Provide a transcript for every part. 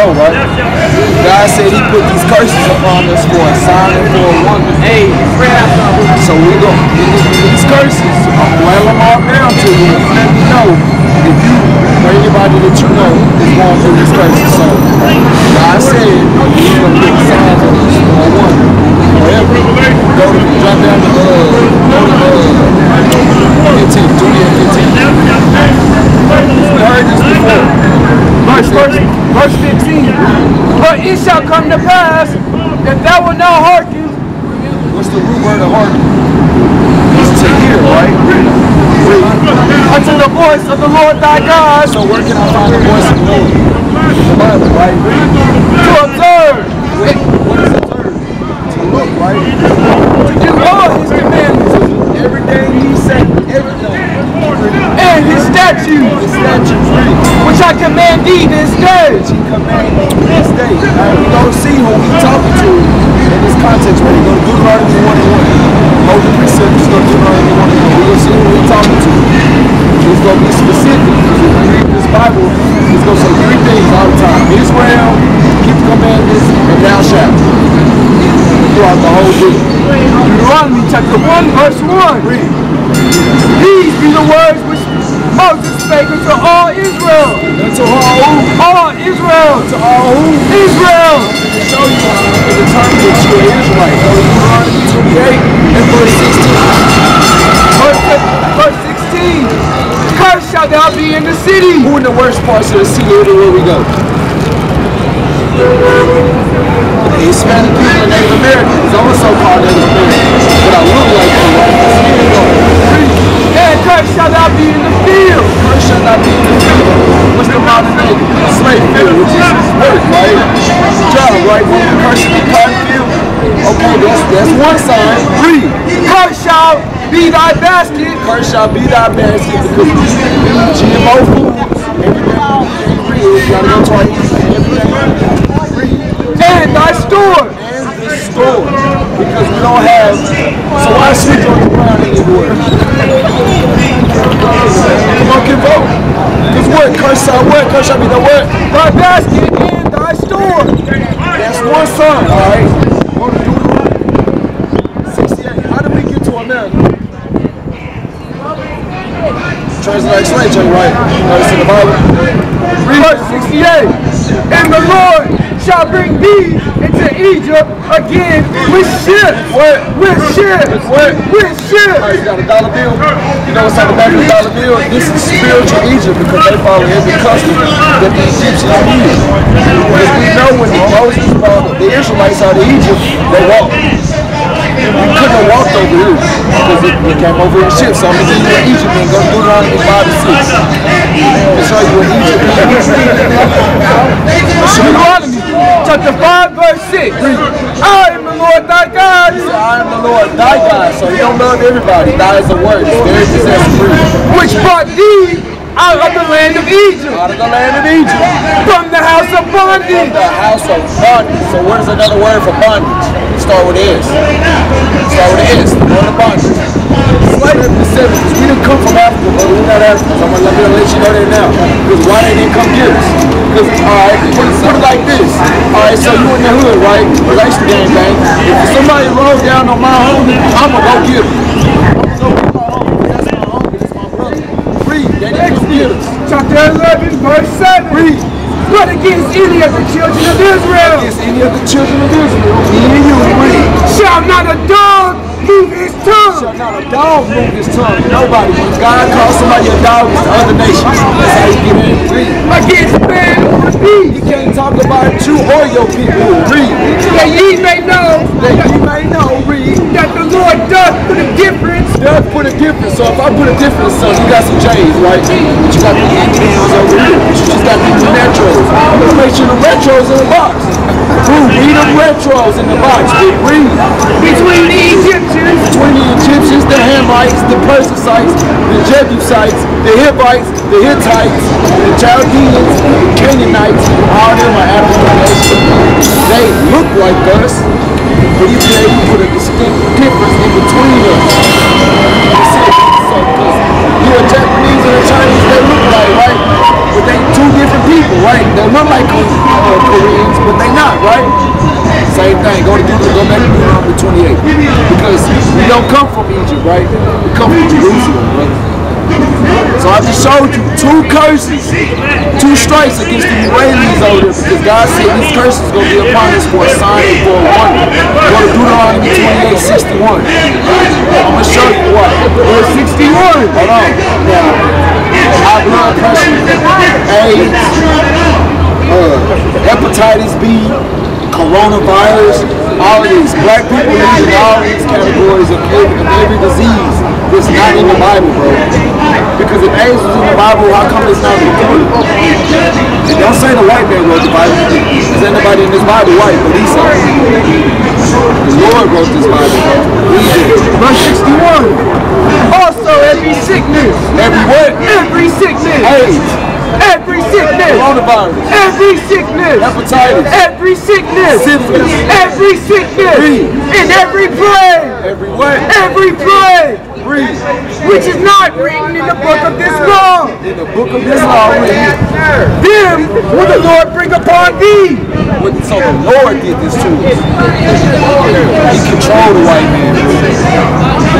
go, right? God said he put these curses upon us for a sign and for a wonder. Hey, So we go, these curses, I'm laying them all down to you let me know if you or anybody that you know is going through these curses. So God said he's going to put signs on us for a wonder. However, go to, drop down to, uh, go to, uh, 15, 20 and 15. We heard this before. verse, verse, verse 15. But it shall come to pass, if thou wilt not hearken What's the root word of heart? It's to hear, right? unto the voice of the Lord thy God, So where can I find the voice of the Lord? The Bible, right? to observe What what is the third? To look, right? to do all his commandments Everything he said, everything. and his statutes, The statutes, right? which I command thee this day. He commanded this day. Now we go see who he talking to in this context, right? He go to Deuteronomy 1 and 1. Hold the precepts, go to Deuteronomy 1 and 1. We gonna see who he talking to. He's gonna be specific. If you read this Bible, he's gonna say three things all the time. Israel, keep the commandments, and thou shalt. Throughout the whole book. Deuteronomy chapter 1, verse 1. Read. These be the words which Moses spake unto all Israel. Unto all who? All Israel. To all who? Israel. To show you the determine that you are Israelite. To Deuteronomy 28 and verse 16. Verse, verse 16. Cursed shall thou be in the city. Who in the worst parts of the city everywhere we go? The Hispanic people and Native Americans, also called Native Americans. But I look like right? The skin. And cursed shall thou be in the field. First shall not be in the field. What's the modern name? Slave field, which is work, right? Job, right? When we curse in the cotton field. Okay, that's, that's one sign. Read. Cursed shall be thy basket. Curse shall be thy basket because GMO foods, everything real. You gotta go to our everything And thy store. and the store because we don't have. So why switch on the ground anymore? On, vote. Because what? Curse shall what? Curse shall be the what? Thy basket and thy store. That's one son. All right. Go to Deuteronomy 68. How did we get to America? Translate slave right? Notice in the Bible. Verse 68. And the Lord shall bring thee into Egypt again with ships. What? With ships. What? With ships. Alright, you got a dollar bill. You know what's on the back of the dollar bill? This is spiritual Egypt because they follow every custom that the Egyptians used. Because we know when Moses brought the Israelites out of Egypt, they walked. We couldn't have walked over here because it, came over in ships. So I'm you an Egypt and go to Deuteronomy 5 and 6. I'll show you what Egypt is. Deuteronomy chapter 5 verse 6. I am the Lord thy God I am the Lord thy God. So he don't love everybody. Thy is a word. It's very possessive. which brought thee out of the land of Egypt Out of the land of Egypt. from the house of in bondage. the house of bondage. So what is another word for bondage? Start with S. Start with S. The word of bondage. The 70s. We didn't come from Africa, but we're not Africans. I'm gonna let you know that now. Because why they didn't come get us? Because alright, put, it- put it like this. Alright, so you in the hood, right? Relationship gang bang. If somebody rolls down on my homie, I'ma go get him. So get my homie. That's my homie. That's my brother. Read. They didn't come get us. Chapter 11 verse 7. Read. But against any of the children of Israel Against any of the children of Israel, me and you, read. shall not a dog move his tongue. shall not a dog move his tongue. Nobody. When God calls somebody a dog, it's the other nation. That's how you get in. Read. against man or He can't talk about you or your people. Read. that ye may know That you may know, read. that the Lord doth put a difference Does put a difference. So if I put a difference, so you got some J's, right? But you got the Indians over here. But you just got the retros. I'm gonna make sure the retros in the box. Ooh, read them retros in the box. Between the Egyptians between the Egyptians, the Hamites, the Perizzites, the Jebusites, the Hivites, the Hittites, the Chaldeans, the Canaanites, all them are African. They look like us, but he said he put a distinct difference in between us. You're a Japanese and a Chinese, they look like, right? But they two different people, right? They look like Koreans, but they not, right? Same thing. Go to Deuteronomy, go back to Deuteronomy 28. Because we don't come from Egypt, right? We come from Jerusalem, brother. So I just showed you two curses, two strikes against the Israelis over there because God said these curses going to be upon us for a sign and for a wonder. Go to Deuteronomy 28, 61. I'm going to show you what. Verse 61. Hold on. High blood pressure, AIDS, hepatitis B, coronavirus, all these. Black people live in all these categories of every, of every disease that's not in the Bible, bro. Because if AIDS was in the Bible, how come it's not recorded? And don't say the white man wrote the Bible. Is anybody in this Bible white, but he said The Lord wrote this Bible, bro. Verse 61. Also every sickness. Every what? Every sickness. AIDS, Every sickness. coronavirus, Every sickness. hepatitis, Every sickness. Syphilis. Every sickness. Read. And every plague. every what? Every plague. Read. Which is not written in the book of this law. In the book of this law. Them will the Lord bring upon thee. So the Lord did this to us. He controlled the white man.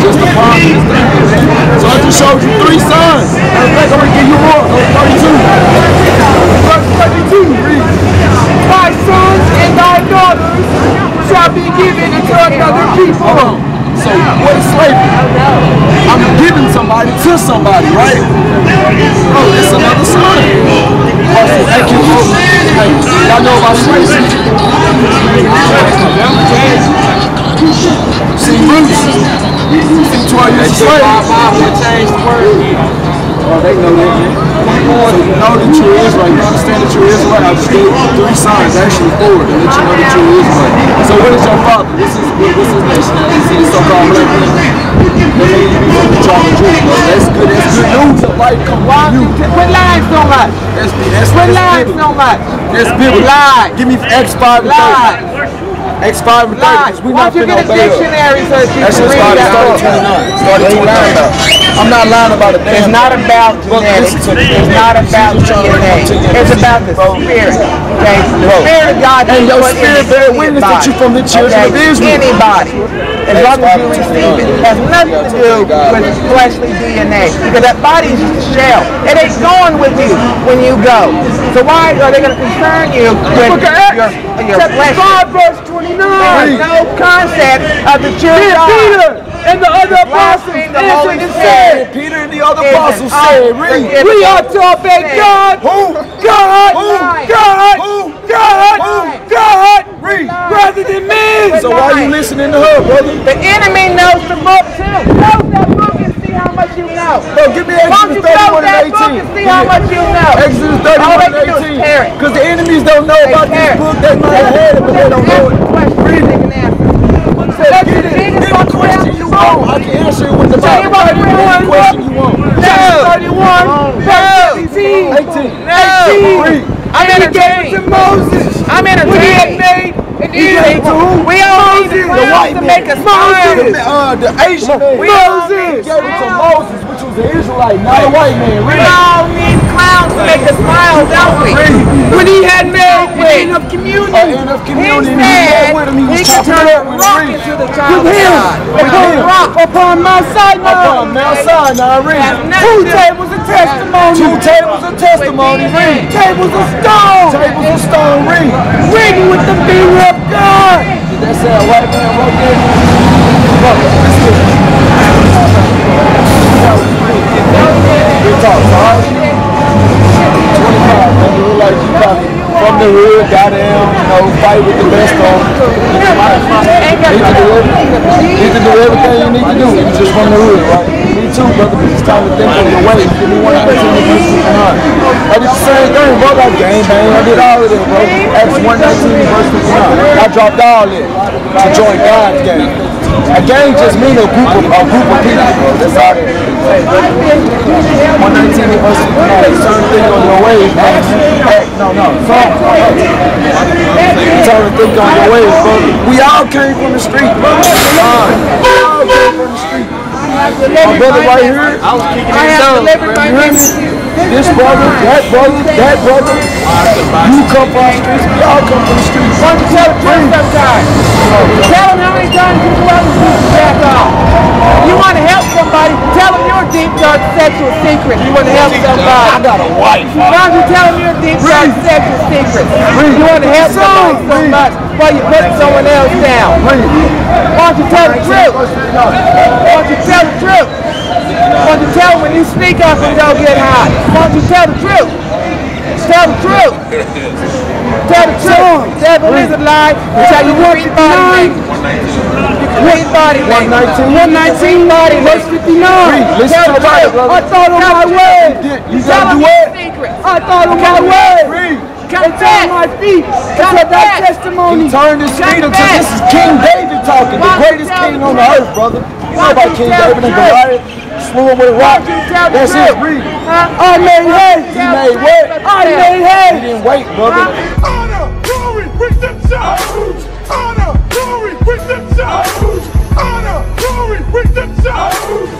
Just a promise. So I just showed you three signs. Of fact, I'm gonna give you more. To 32. Verse 32 reads, Thy sons and thy daughters shall be given unto another people. So what is slavery? I'm giving somebody to somebody, right? Oh, it's another. Hey, y'all know about slavery? See, Bruce, see 12 years of. Oh, they know that. So you know that you're Israel. You understand that you're Israel. I just gave you three signs, actually four, to let you know that you're Israel. So what is your father? What's his, what, what's his nationality? Is he the so-called black man? That means you be from the tribe of Judah. That's good. That's good news of life coming from you. Quit lying so much. That's, that's, Quit that's lying biblical. so much. That's biblical. Lie. Give me Acts five and Lie. Thirty. Acts five and thirty. Lie. 'cause We Why don't you get a dictionary so that you can read that started book? 29. Started 29. I'm not lying about damn It's not about genetics. listen to me. It's not about Jesus trying to DNA. come to you. It's about the spirit. Okay? The spirit of God And your spirit bear witness that you from the children of Israel. Anybody. As long as you receive it. It has nothing to do with fleshly DNA. Because that body is just a shell. It ain't going with you when you go. So why are they going to concern you with Book of Acts, your, your flesh? 5, verse 29. There's no concept of the children Then of God. Peter and the other apostles Blaspheme the Holy answered and Spirit. said, Peter and the other apostles an said, read. We are to obey sin. God, Who? God, Who? God, Who? God, Who? God, Read. rather than men. So why you listening to her, brother? The enemy knows the book too. Close that book and see how much you know. Bro, give me Exodus you 31 that and book 18. and see how much you know? Exodus All 31 they and can 18. it. Because the enemies don't know about tear this book. They might have had it, but they don't know it. Read it. They can answer. Said, get it. Any question you want, I can answer it with the Tell you Bible. what, Any question you want. Chapter 31, verse 18. 18. No. Read. I'm And he gave it to. Moses. I'm When he had entertained. made an He gave it to who? We all need the white to man. make us smile. The, uh, the Asian man. Moses. He gave it to Moses, was an Israelite, not a white man. We Read. all need clowns to make us smile, don't we? When he had Wait. end of communion. Oh, an end of He communion. He said was with him. He was he could turn a rock into the child with of him God. upon, upon Mount Sinai. Upon Mount Sinai, read. Two tables of testimony. Two tables of testimony, read. tables of stone. Tables of stone, read. Written with the finger of God. Did that say a white man? Look, listen. Talk, alright? 25, man. You like you probably from the hood, got down, you know, fight with the best on. Need to do. Need to do everything you need to do. You just from the hood, right? Me too, brother, but it's time to think on your way. Give me one nineteen to 59. I did the same thing, bro. I game bang. I did all of that, bro. Acts 119 to verse 59. I dropped all that to join God's game. A gang just mean a group of a group of people, bro. That's all that is. 119 to verse 59. Certain thing on your way, man. Hey, no, no. Turn to think on your way, bro. We all came from the street, bro. We all came from the street. My brother right here, I was kicking I his have toe. delivered my You hear me? This brother, that brother, that brother, you come from the streets, we all come from the streets. Why don't you tell the truth sometimes? Tell them how many times you go out and do jack off. You want to help somebody, tell them your deep dark sexual secret. You want to help somebody. I got a wife. Why don't you tell them your deep dark sexual secret? You want to help somebody so much while you put someone else down. Why don't you tell the truth? Why don't you tell the truth? Why don't you tell them when you sneak off and don't get hot? Why don't you tell the truth? Tell the truth. Tell the truth. Devil is a lie. That's how you read body language. You can read body language. 119 body verse 59. Listen Tell to the Bible, brother. I thought on my way. You gotta them do your secrets. I thought on my way. Read. It's on my feet. It's at that testimony. He turned his feet until this is King David talking, the Why don't you greatest king on the earth, brother. You know about King David and? Goliath? Slew him with a rock. That's it, read. I made hay. You made what? I made hay. He didn't wait, brother. Honor, glory, with them songs. Honor, glory, with them. Honor, glory, with them.